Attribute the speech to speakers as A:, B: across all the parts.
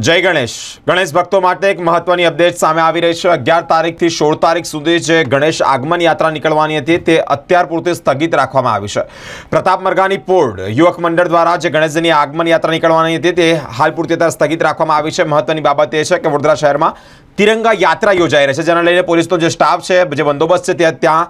A: જય ગણેશ. ગણેશ ભક્તો માટે એક મહત્વની અપડેટ સામે આવી રહી છે. અગિયાર તારીખથી સોળ તારીખ સુધી જે ગણેશ આગમન યાત્રા નીકળવાની હતી, તે અત્યાર પૂરતી સ્થગિત રાખવામાં આવી છે. પ્રતાપ મરઘાની પોર્ડ યુવક મંડળ દ્વારા જે ગણેશજીની આગમન યાત્રા નીકળવાની હતી, તે હાલ પૂરતી અત્યારે સ્થગિત રાખવામાં આવી છે. મહત્વની બાબત એ છે કે વડોદરા શહેરમાં તિરંગા યાત્રા યોજાઈ રહી છે, જેને લઈને પોલીસનો જે સ્ટાફ છે, જે બંદોબસ્ત છે, તે ત્યાં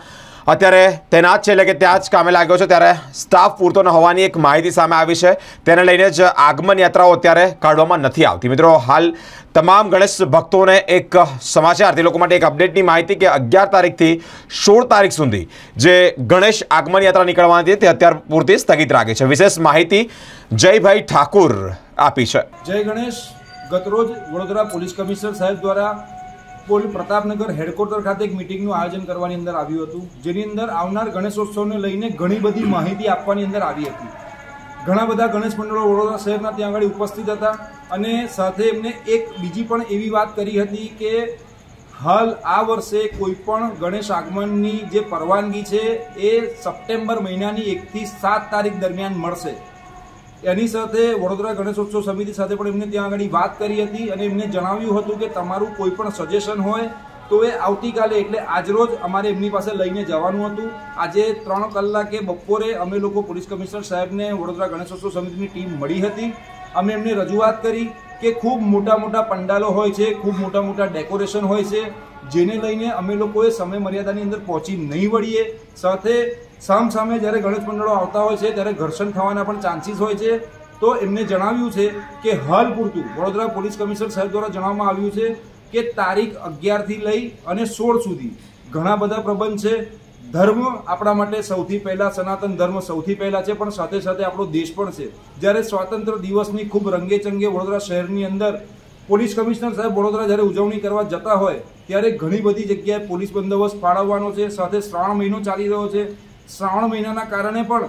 A: અત્યારે તૈનાત છે એટલે કે ત્યાં જ કામે લાગ્યો છે. ત્યારે સ્ટાફ પૂરતો ન હોવાની એક માહિતી સામે આવી છે. તેને લઈને જ આગમન યાત્રાઓ અત્યારે કાઢવામાં નથી આવતી. મિત્રો, હાલ તમામ ગણેશ ભક્તોને એક સમાચાર તે લોકો માટે એક અપડેટની માહિતી કે અગિયાર તારીખથી સોળ તારીખ સુધી જે ગણેશ આગમન યાત્રા નીકળવાની હતી, તે અત્યાર પૂરતી સ્થગિત રાખી છે. વિશેષ માહિતી જયભાઈ ઠાકુર આપી છે.
B: જય ગણેશ. ગતરોજ વડોદરા પોલીસ કમિશનર સાહેબ દ્વારા પોલ પ્રતાપનગર હેડક્વાર્ટર ખાતે એક મિટિંગનું આયોજન કરવાની અંદર આવ્યું હતું, જેની અંદર આવનાર ગણેશોત્સવને લઈને ઘણી બધી માહિતી આપવાની અંદર આવી હતી. ઘણા બધા ગણેશ મંડળો વડોદરા શહેરના ત્યાં આગળ ઉપસ્થિત હતા અને સાથે એમને એક બીજી પણ એવી વાત કરી હતી કે હાલ આ વર્ષે કોઈ પણ ગણેશ આગમનની જે પરવાનગી છે એ સપ્ટેમ્બર મહિનાની એકથી સાત તારીખ દરમિયાન મળશે. એની સાથે વડોદરા ગણેશોત્સવ સમિતિ સાથે પણ એમને ત્યાં આગળ વાત કરી હતી અને એમને જણાવ્યું હતું કે તમારું કોઈ પણ સજેશન હોય તો એ આવતીકાલે એટલે આજરોજ અમારે એમની પાસે લઈને જવાનું હતું. આજે ત્રણ કલાકે બપોરે અમે લોકો પોલીસ કમિશનર સાહેબને વડોદરા ગણેશોત્સવ સમિતિની ટીમ મળી હતી. અમે એમને રજૂઆત કરી. કે ખૂબ મોટા મોટા પંડાલો હોય છે, ખૂબ મોટા મોટા ડેકોરેશન હોય છે, જેને લઈને અમે લોકોએ સમય મર્યાદાની અંદર પહોંચી નહીં વળીએ. સાથે સામ સામે જ્યારે ગણેશ મંડળો આવતા હોય છે, ત્યારે ઘર્ષણ થવાના પણ ચાન્સીસ હોય છે. તો એમને જણાવ્યું છે કે હાલ પૂરતું, વડોદરા પોલીસ કમિશનર સાહેબ દ્વારા જણાવવામાં આવ્યું છે કે તારીખ અગિયારથી લઈ અને સોળ સુધી ઘણા બધા પ્રબંધ છે. ધર્મ આપણા માટે સૌથી પહેલા, સનાતન ધર્મ સૌથી પહેલા છે, પણ સાથે સાથે આપણો દેશ પણ છે. જ્યારે સ્વાતંત્ર્ય દિવસની ખૂબ રંગેચંગે વડોદરા શહેરની અંદર પોલીસ કમિશનર સાહેબ વડોદરા જ્યારે ઉજવણી કરવા જતા હોય, ત્યારે ઘણી બધી જગ્યાએ પોલીસ બંદોબસ્ત ફાળવવાનો છે, સાથે શ્રાવણ મહિનો ચાલી રહ્યો છે. શ્રાવણ મહિનાના કારણે પણ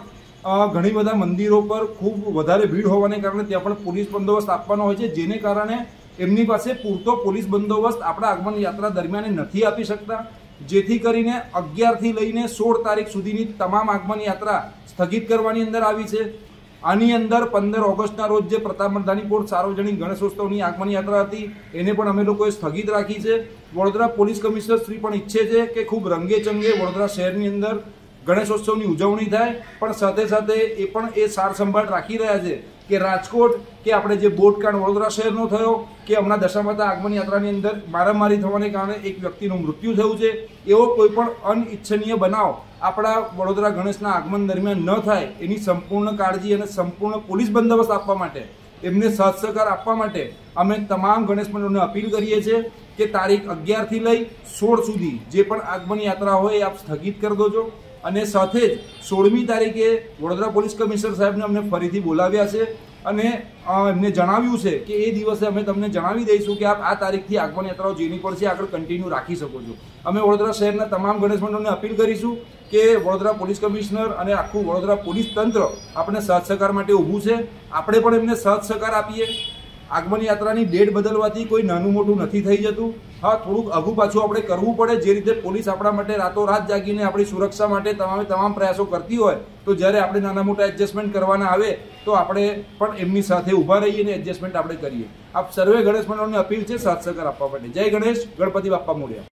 B: ઘણી બધા મંદિરો પર ખૂબ વધારે ભીડ હોવાને કારણે ત્યાં પણ પોલીસ બંદોબસ્ત આપવાનો હોય છે, જેને કારણે એમની પાસે પૂરતો પોલીસ બંદોબસ્ત આપણા આગમન યાત્રા દરમિયાન નથી આપી શકતા. જેથી કરીને અગિયારથી લઈને સોળ તારીખ સુધીની તમામ આગમન યાત્રા સ્થગિત કરવાની અંદર આવી છે. આની અંદર પંદર ઓગસ્ટના રોજ જે પ્રતાપ મરધાની સાર્વજનિક ગણેશોત્સવની આગમન યાત્રા હતી, એને પણ અમે લોકોએ સ્થગિત રાખી છે. વડોદરા પોલીસ કમિશનર શ્રી પણ ઈચ્છે છે કે ખૂબ રંગે ચંગે વડોદરા શહેરની અંદર ગણેશોત્સવની ઉજવણી થાય, પણ સાથે સાથે એ પણ એ સાર સંભાળ રાખી રહ્યા છે. કે રાજકોટ કે આપણે જે બોટકાંડ વડોદરા શહેરનો થયો કે હમણાં દશામાતા આગમન યાત્રાની અંદર મારામારી થવાને કારણે એક વ્યક્તિનું મૃત્યુ થયું છે, એવો કોઈ પણ અનિચ્છનીય બનાવ આપણા વડોદરા ગણેશના આગમન દરમિયાન ન થાય, એની સંપૂર્ણ કાળજી અને સંપૂર્ણ પોલીસ બંદોબસ્ત આપવા માટે, એમને સહકાર આપવા માટે અમે તમામ ગણેશ મંડળોને અપીલ કરીએ છીએ કે તારીખ અગિયારથી લઈ સોળ સુધી જે પણ આગમન યાત્રા હોય એ આપ સ્થગિત કરી દોજો અને સાથે જ સોળમી તારીખે વડોદરા પોલીસ કમિશનર સાહેબને અમને ફરીથી બોલાવ્યા છે અને એમને જણાવ્યું છે કે એ દિવસે અમે તમને જણાવી દઈશું કે આપ આ તારીખથી આગમન યાત્રાઓ જેની પડશે આગળ કન્ટિન્યુ રાખી શકો છો. અમે વડોદરા શહેરના તમામ ગણેશ મંડળોને અપીલ કરીશું કે વડોદરા પોલીસ કમિશનર અને આખું વડોદરા પોલીસ તંત્ર આપણે સાથ સહકાર માટે ઊભું છે. આપણે પણ એમને સહજ સહકાર આપીએ. આગમન યાત્રાની ડેટ બદલવાથી કોઈ નાનું મોટું નથી થઈ જતું. હા, થોડુંક અઘુ પાછું આપણે કરવું પડે. જે રીતે પોલીસ આપણા માટે રાતોરાત જાગીને આપણી સુરક્ષા માટે તમામે તમામ પ્રયાસો કરતી હોય, તો જ્યારે આપણે નાના મોટા એડજસ્ટમેન્ટ કરવાના આવે, તો આપણે પણ એમની સાથે ઊભા રહીએ અને એડજસ્ટમેન્ટ આપણે કરીએ. આપ સર્વે ગણેશ મંડળની અપીલ છે સાથ સહકાર આપવા માટે. જય ગણેશ, ગણપતિ બાપ્પા મોર્યા.